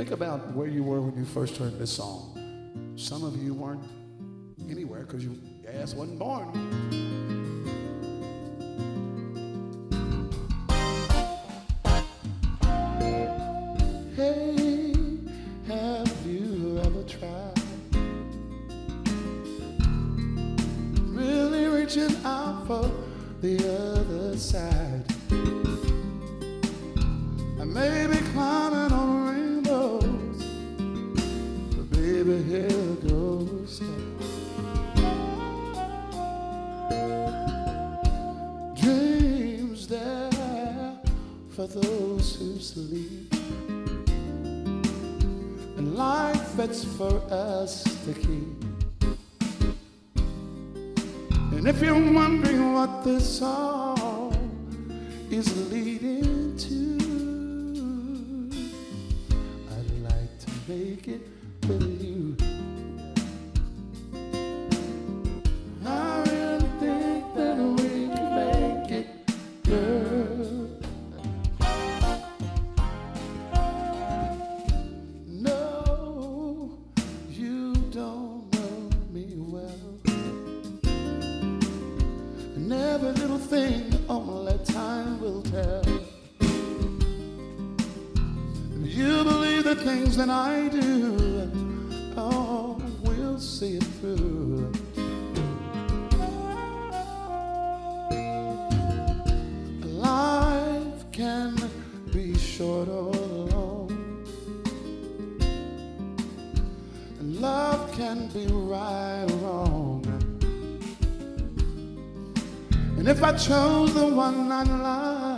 Think about where you were when you first heard this song. Some of you weren't anywhere because your ass wasn't born. Those who sleep and life that's for us to keep. And if you're wondering what this all is leading to, I'd like to make it with that I do, oh, we'll see it through. Life can be short or long. And love can be right or wrong. And if I chose the one I like,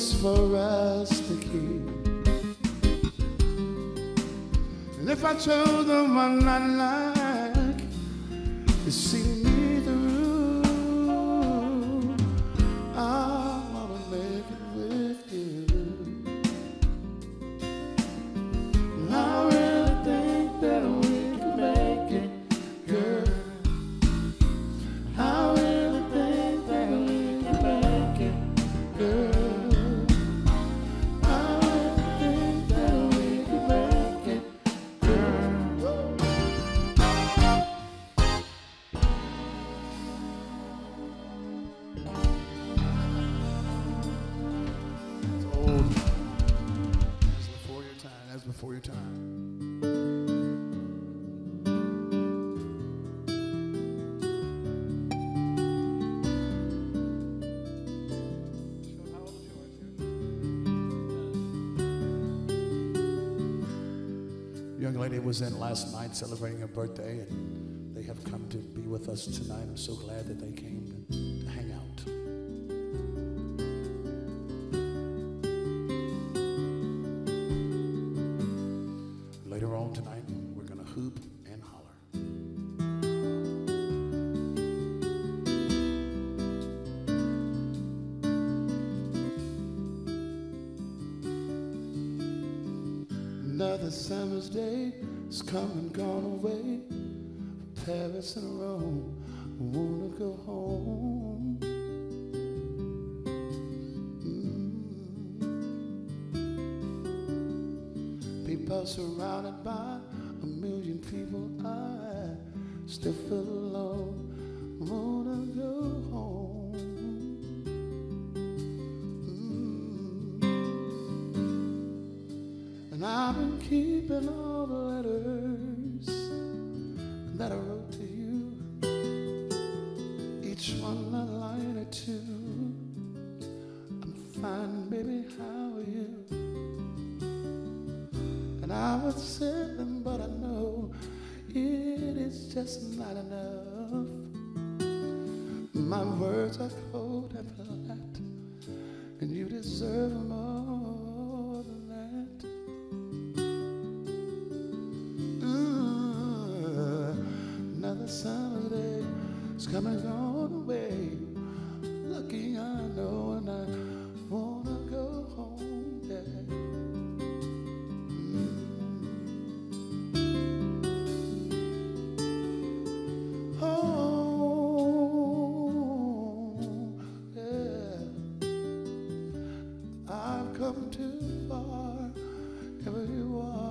life for us to keep. And if I chose the one I like, to see before your time. Young lady was in last night celebrating her birthday, and they have come to be with us tonight. I'm so glad that they came Another summer's day has come and gone away Paris and Rome. I wanna go home. Mm. People surrounded by a million people, I still feel alone. I wanna go home. I've been keeping all the letters that I wrote to you, each one a line or two. I'm fine, baby, how are you? And I would send them, but I know it is just not enough. My words are cold and flat, and you deserve more summer day is coming on away. Lucky I know, and I wanna go home. Yeah. home. Yeah. I've come too far, ever you are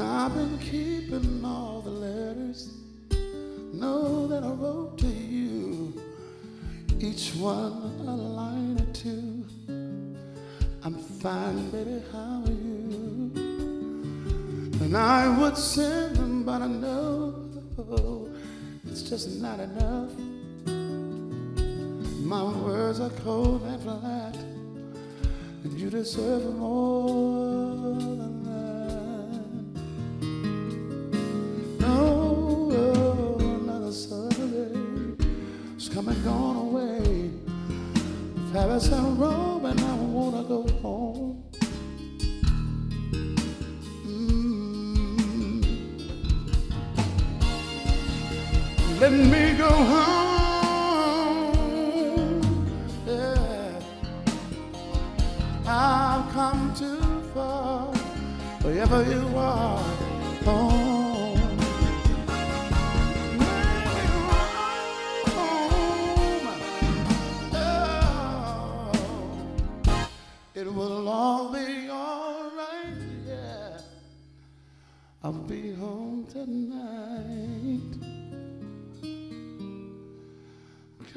I've been keeping all the letters. Know that I wrote to you, each one a line or two. I'm fine, baby, how are you? And I would send them, but I know it's just not enough. My words are cold and flat, and you deserve more come and gone away. Paris and Rome, and I wanna go home. Mm. Let me go home. Yeah. I've come too far, wherever you are. Home.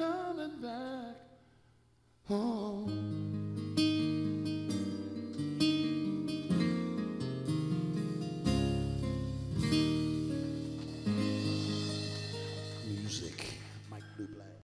coming back home.